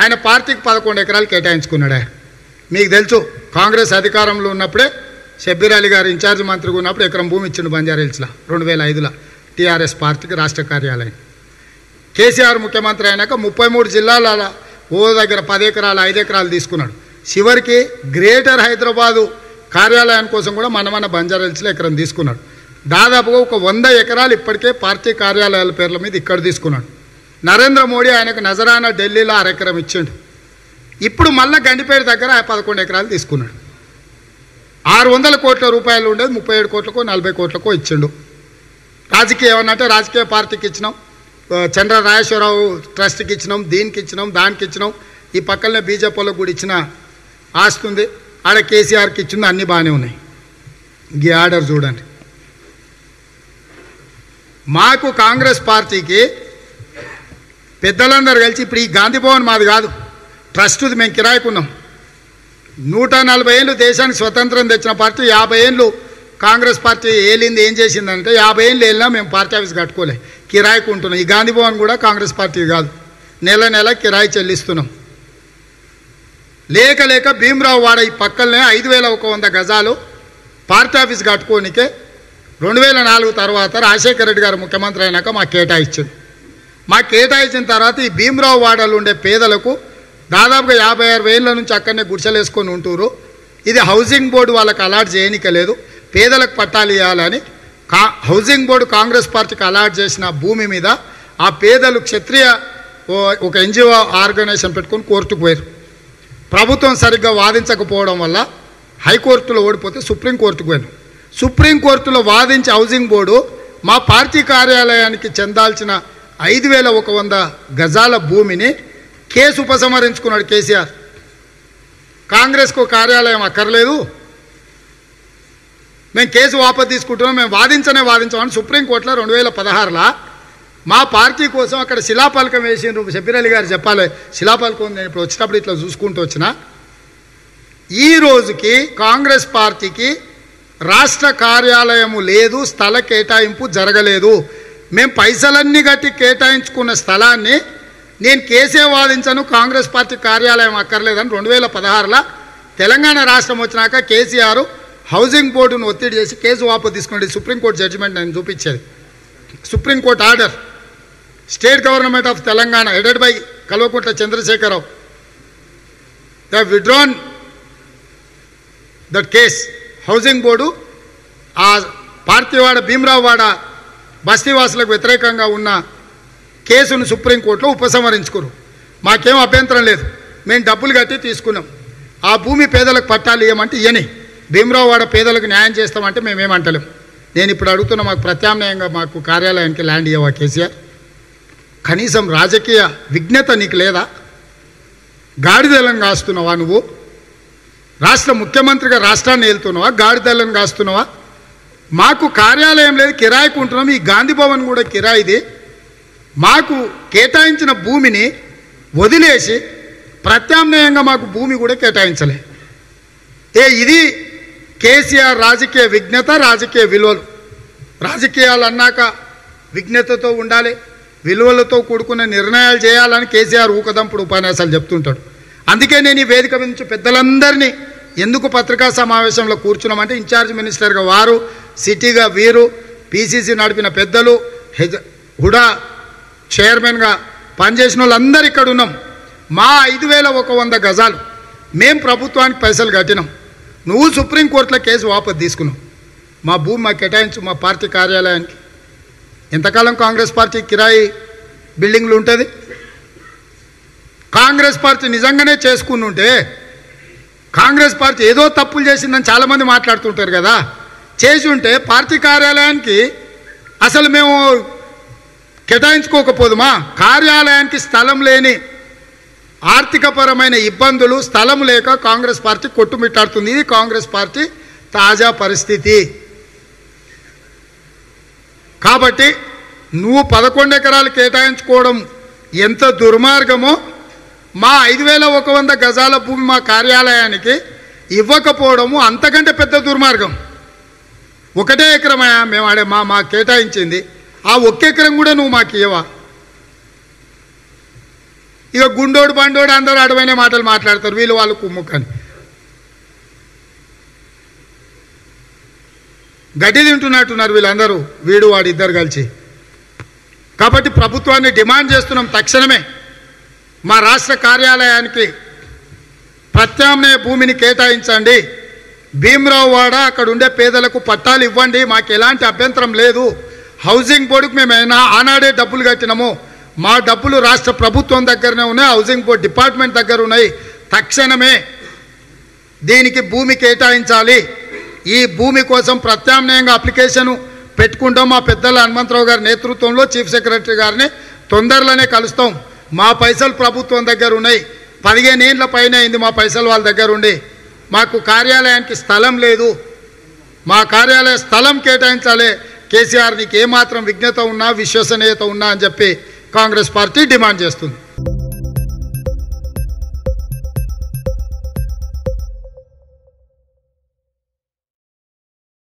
ఆయన పార్టీకి పదకొండు ఎకరాలు కేటాయించుకున్నాడే. మీకు తెలుసు కాంగ్రెస్ అధికారంలో ఉన్నప్పుడే షబ్బీర్ అలీ గారు ఇన్ఛార్జ్ మంత్రిగా ఉన్నప్పుడు ఎకరం భూమి ఇచ్చిండు బంజారా హిల్స్లో రెండు వేల ఐదులో టీఆర్ఎస్ పార్టీకి రాష్ట్ర కార్యాలయం. కేసీఆర్ ముఖ్యమంత్రి అయినాక ముప్పై మూడు జిల్లాల ఓ దగ్గర పది ఎకరాలు ఐదు ఎకరాలు తీసుకున్నాడు. చివరికి గ్రేటర్ హైదరాబాదు కార్యాలయం కోసం కూడా మన మన బంజారా హిల్స్లో ఎకరం తీసుకున్నాడు. దాదాపుగా ఒక వంద ఎకరాలు ఇప్పటికే పార్టీ కార్యాలయాల పేర్ల మీద ఇక్కడ తీసుకున్నాడు. నరేంద్ర మోడీ ఆయనకు నజరాన ఢిల్లీలో అరెకరం ఇచ్చిండు. ఇప్పుడు మళ్ళీ గండిపేట దగ్గర పదకొండు ఎకరాలు తీసుకున్నాడు. ఆరు వందల కోట్ల రూపాయలు ఉండేది ముప్పై ఏడు కోట్లకో నలభై కోట్లకో ఇచ్చిండు. రాజకీయం ఏమన్నంటే రాజకీయ పార్టీకి ఇచ్చినాం చంద్ర రాజేశ్వరరావు ట్రస్ట్కి ఇచ్చినాం దీనికి ఇచ్చినాం దానికి ఇచ్చినాం ఈ పక్కనే బీజేపీలో కూడా ఇచ్చిన ఆస్తి ఉంది ఆడ కేసీఆర్కి ఇచ్చింది అన్నీ బాగానే ఉన్నాయి. ఈ ఆర్డర్ చూడండి. మాకు కాంగ్రెస్ పార్టీకి పెద్దలందరూ కలిసి ఇప్పుడు ఈ గాంధీ భవన్ మాది కాదు. ట్రస్ట్ది మేము కిరాయికున్నాం. నూట నలభై ఏళ్ళు దేశానికి స్వతంత్రం తెచ్చిన పార్టీ యాభై ఏళ్ళు కాంగ్రెస్ పార్టీ ఏలింది ఏం చేసిందంటే యాభై ఏళ్ళు వెళ్ళినా మేము పార్టీ ఆఫీస్ కట్టుకోలే. కిరాయికి ఉంటున్నాం ఈ గాంధీ భవన్ కూడా కాంగ్రెస్ పార్టీ కాదు. నెల నెల కిరాయి చెల్లిస్తున్నాం. లేక లేక భీమరావు వాడ ఈ పక్కనే ఐదు వేల ఒక వంద గజాలు పార్టీ ఆఫీస్ కట్టుకోనికే రెండు వేల నాలుగు తర్వాత రాజశేఖర రెడ్డి గారు ముఖ్యమంత్రి అయినాక మాకు కేటాయించింది. మాకు కేటాయించిన తర్వాత ఈ భీమరావు వాడలు ఉండే పేదలకు దాదాపుగా యాభై ఆరు వేల నుంచి అక్కడనే గుడిసెలేసుకొని ఉంటురు ఇది హౌసింగ్ బోర్డు వాళ్ళకి అలాట్ చేయనికలేదు. పేదలకు పట్టాలు ఇవ్వాలని కా హౌసింగ్ బోర్డు కాంగ్రెస్ పార్టీకి అలాట్ చేసిన భూమి మీద ఆ పేదలు క్షత్రియ ఓ- ఒక ఎన్జిఓ ఆర్గనైజేషన్ పెట్టుకొని కోర్టుకు పోయారు ప్రభుత్వం సరిగ్గా వాదించకపోవడం వల్ల హైకోర్టులో ఓడిపోతే సుప్రీంకోర్టుకు పోయాను సుప్రీంకోర్టులో వాదించి హౌసింగ్ బోర్డు మా పార్టీ కార్యాలయానికి చెందాల్సిన ఐదు వేల ఒక వంద గజాల భూమిని కేసు ఉపసంహరించుకున్నాడు కేసీఆర్. కాంగ్రెస్కు కార్యాలయం అక్కర్లేదు. మేము కేసు వాపసు తీసుకుంటున్నాం మేము వాదించనే వాదించామని సుప్రీంకోర్టులో రెండు వేల పదహారులో మా పార్టీ కోసం అక్కడ శిలాపలకం వేసిండ్రు షబీర్ గారు చెప్పాలి శిలాపలకం ఉంది. నేను ఇప్పుడు వచ్చినప్పుడు ఇట్లా చూసుకుంటూ వచ్చిన. ఈ రోజుకి కాంగ్రెస్ పార్టీకి రాష్ట్ర కార్యాలయము లేదు స్థల కేటాయింపు జరగలేదు. మేము పైసలన్నీ కట్టి కేటాయించుకున్న స్థలాన్ని నేను కేసే వాదించను కాంగ్రెస్ పార్టీ కార్యాలయం అక్కర్లేదని రెండు వేల పదహారులో తెలంగాణ రాష్ట్రం వచ్చినాక కేసీఆర్ హౌసింగ్ బోర్డును ఒత్తిడి చేసి కేసు వాపసు తీసుకోండి సుప్రీంకోర్టు జడ్జిమెంట్ నేను చూపించేది. Supreme court order. State government of Telangana headed by Kalvakuntla Chandrashekar Rao. The withdrawn that case. Housing board ఆ పార్తీవాడ భీమరావు వాడ బస్తీవాసులకు వ్యతిరేకంగా ఉన్న కేసును సుప్రీంకోర్టులో ఉపసంహరించుకోరు. మాకేం అభ్యంతరం లేదు. మేము డబ్బులు కట్టి తీసుకున్నాం. ఆ భూమి పేదలకు పట్టాలి ఇవ్వమంటే ఇయని భీమరావువాడ పేదలకు న్యాయం చేస్తామంటే మేమేమంటలేం. నేను ఇప్పుడు అడుగుతున్న మాకు ప్రత్యామ్నాయంగా మాకు కార్యాలయానికి ల్యాండ్ ఇవ్వవా కేసీఆర్? కనీసం రాజకీయ విజ్ఞత నీకు లేదా? గాడిదలను కాస్తున్నావా నువ్వు? రాష్ట్ర ముఖ్యమంత్రిగా రాష్ట్రాన్ని వెళ్తున్నావా గాడిదలను కాస్తున్నావా? మాకు కార్యాలయం లేదు కిరాయికి ఉంటున్నాం. ఈ గాంధీ భవన్ కూడా కిరాయిది మాకు కేటాయించిన భూమిని వదిలేసి ప్రత్యామ్నాయంగా మాకు భూమి కూడా కేటాయించలే. ఏ ఇది కేసీఆర్ రాజకీయ విజ్ఞత రాజకీయ విలువలు. రాజకీయాలు అన్నాక విజ్ఞతతో ఉండాలి విలువలతో కూడుకున్న నిర్ణయాలు చేయాలని కేసీఆర్ ఊకదంపుడు ఉపన్యాసాలు చెప్తుంటాడు. అందుకే నేను ఈ వేదిక నుంచి పెద్దలందరినీ ఎందుకు పత్రికా సమావేశంలో కూర్చున్నామంటే ఇన్ఛార్జ్ మినిస్టర్గా వారు సిటీగా వీరు పీసీసీ నడిపిన పెద్దలు హెజ హుడా చైర్మన్గా పనిచేసిన వాళ్ళందరూ ఇక్కడ ఉన్నాం. మా ఐదు వేల ఒక వంద గజాలు మేం ప్రభుత్వానికి పైసలు కట్టినాం. నువ్వు సుప్రీంకోర్టులో కేసు వాపసు తీసుకున్నావు. మా భూమి మాకు కేటాయించు మా పార్టీ కార్యాలయానికి. ఎంతకాలం కాంగ్రెస్ పార్టీ కిరాయి బిల్డింగ్లు ఉంటుంది? కాంగ్రెస్ పార్టీ నిజంగానే చేసుకుని ఉంటే కాంగ్రెస్ పార్టీ ఏదో తప్పులు చేసిందని చాలామంది మాట్లాడుతుంటారు కదా. చేసి ఉంటే పార్టీ కార్యాలయానికి అసలు మేము కేటాయించుకోకపోదుమా? కార్యాలయానికి స్థలం లేని ఆర్థికపరమైన ఇబ్బందులు స్థలం లేక కాంగ్రెస్ పార్టీ కొట్టుమిట్టాడుతుంది. ఇది కాంగ్రెస్ పార్టీ తాజా పరిస్థితి. కాబట్టి నువ్వు పదకొండు ఎకరాలు కేటాయించుకోవడం ఎంత దుర్మార్గమో మా ఐదు వేల ఒక వంద గజాల భూమి మా కార్యాలయానికి ఇవ్వకపోవడము అంతకంటే పెద్ద దుర్మార్గం. ఒకటే ఎకరమా మేము ఆడే మా మా కేటాయించింది. ఆ ఒక్క ఎకరం కూడా నువ్వు మాకు ఇవ్వవా ఇక గుండోడు బండోడు అందరూ అడవైన మాటలు మాట్లాడతారు వీళ్ళు వాళ్ళు కుమ్ముకని. గడ్డి తింటున్నట్టున్నారు వీళ్ళందరూ వీడు వాడిద్దరు కలిసి. కాబట్టి ప్రభుత్వాన్ని డిమాండ్ చేస్తున్నాం తక్షణమే. మా రాష్ట్ర కార్యాలయానికి ప్రత్యామ్నాయ భూమిని కేటాయించండి. భీమరావు వాడ అక్కడ ఉండే పేదలకు పట్టాలు ఇవ్వండి. మాకు ఎలాంటి అభ్యంతరం లేదు. హౌసింగ్ బోర్డుకు మేము అయినా ఆనాడే డబ్బులు కట్టినాము. మా డబ్బులు రాష్ట్ర ప్రభుత్వం దగ్గరనే ఉన్నాయి హౌసింగ్ బోర్డు డిపార్ట్మెంట్ దగ్గర ఉన్నాయి. తక్షణమే దీనికి భూమి కేటాయించాలి. ఈ భూమి కోసం ప్రత్యామ్నాయంగా అప్లికేషన్ పెట్టుకుంటాం. మా పెద్దల హనుమంతరావు గారి నేతృత్వంలో చీఫ్ సెక్రటరీ గారిని తొందరలోనే కలుస్తాం. మా పైసలు ప్రభుత్వం దగ్గర ఉన్నాయి. పదిహేను ఏండ్ల పైన అయింది మా పైసలు వాళ్ళ దగ్గర ఉండి. మాకు కార్యాలయానికి స్థలం లేదు. మా కార్యాలయ స్థలం కేటాయించాలి. కేసీఆర్ నీకు ఏమాత్రం విజ్ఞత ఉన్నా విశ్వసనీయత ఉన్నా అని చెప్పి కాంగ్రెస్ పార్టీ డిమాండ్ చేస్తుంది.